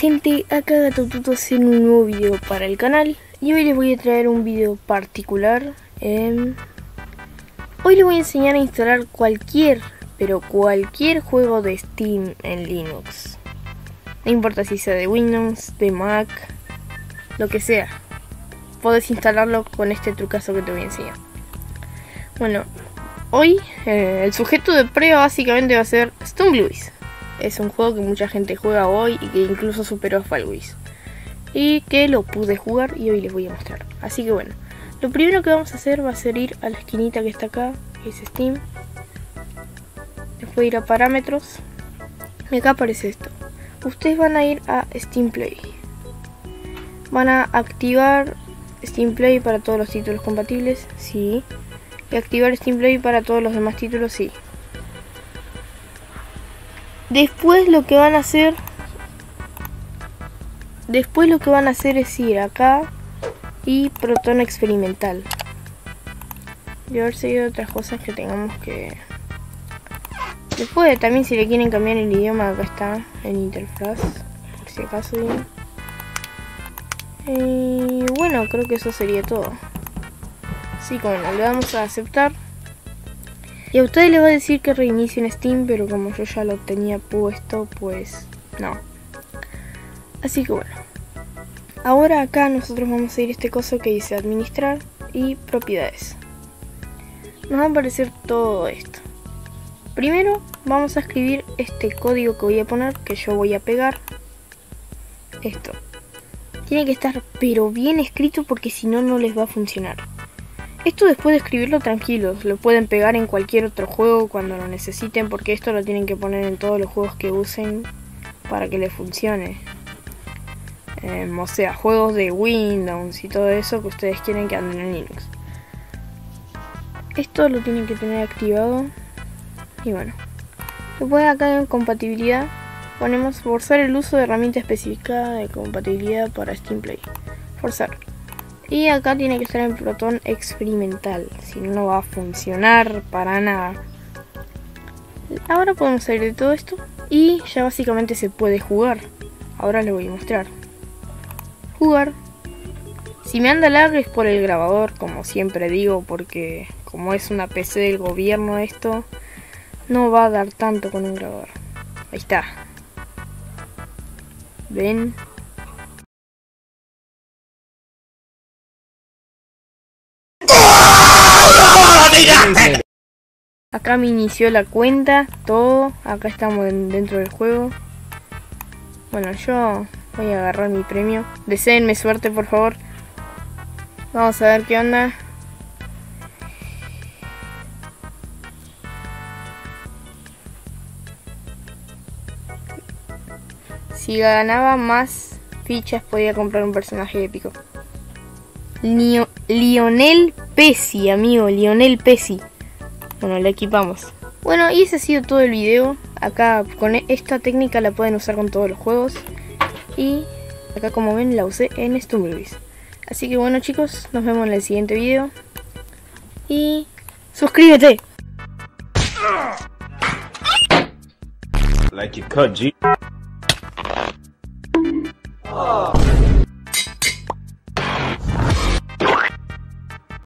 Gente, acá Gatotuto haciendo un nuevo video para el canal y hoy les voy a traer un video particular. Em, hoy les voy a enseñar a instalar cualquier, pero cualquier juego de Steam en Linux. No importa si sea de Windows, de Mac, lo que sea. Podés instalarlo con este trucazo que te voy a enseñar. Bueno, hoy eh, el sujeto de prueba básicamente va a ser Stumblewis es un juego que mucha gente juega hoy y que incluso superó a Fall Y que lo pude jugar y hoy les voy a mostrar. Así que bueno, lo primero que vamos a hacer va a ser ir a la esquinita que está acá, que es Steam. Después ir a parámetros. Y acá aparece esto. Ustedes van a ir a Steam Play. Van a activar Steam Play para todos los títulos compatibles, sí. Y activar Steam Play para todos los demás títulos, sí. Después lo que van a hacer Después lo que van a hacer es ir acá y Proton experimental. Y si hay otras cosas que tengamos que... Después también si le quieren cambiar el idioma, acá está en interfaz, por si acaso Y bueno, creo que eso sería todo. Así que bueno, le vamos a aceptar. Y a ustedes les va a decir que reinicien Steam, pero como yo ya lo tenía puesto, pues no. Así que bueno. Ahora acá nosotros vamos a ir a este coso que dice administrar y propiedades. Nos va a aparecer todo esto. Primero vamos a escribir este código que voy a poner, que yo voy a pegar. Esto. Tiene que estar pero bien escrito porque si no, no les va a funcionar. Esto después de escribirlo tranquilos, lo pueden pegar en cualquier otro juego cuando lo necesiten porque esto lo tienen que poner en todos los juegos que usen para que les funcione. Em, o sea, juegos de Windows y todo eso que ustedes quieren que anden en Linux. Esto lo tienen que tener activado. Y bueno. Después acá en compatibilidad ponemos forzar el uso de herramienta específica de compatibilidad para Steam Play. Forzar. Y acá tiene que estar en Proton experimental, si no, no va a funcionar para nada. Ahora podemos salir de todo esto y ya básicamente se puede jugar. Ahora les voy a mostrar. Jugar. Si me anda lag es por el grabador, como siempre digo, porque como es una PC del gobierno esto, no va a dar tanto con un grabador. Ahí está. ¿Ven? Acá me inició la cuenta, todo. Acá estamos dentro del juego. Bueno, yo voy a agarrar mi premio. Deseenme suerte, por favor. Vamos a ver qué onda. Si ganaba más fichas podía comprar un personaje épico. Lionel Pesci, amigo, Lionel Pesci. Bueno, le equipamos. Bueno, y ese ha sido todo el video. Acá con esta técnica la pueden usar con todos los juegos. Y acá como ven la usé en Stumblebees. Así que bueno chicos, nos vemos en el siguiente video. Y suscríbete. Like G.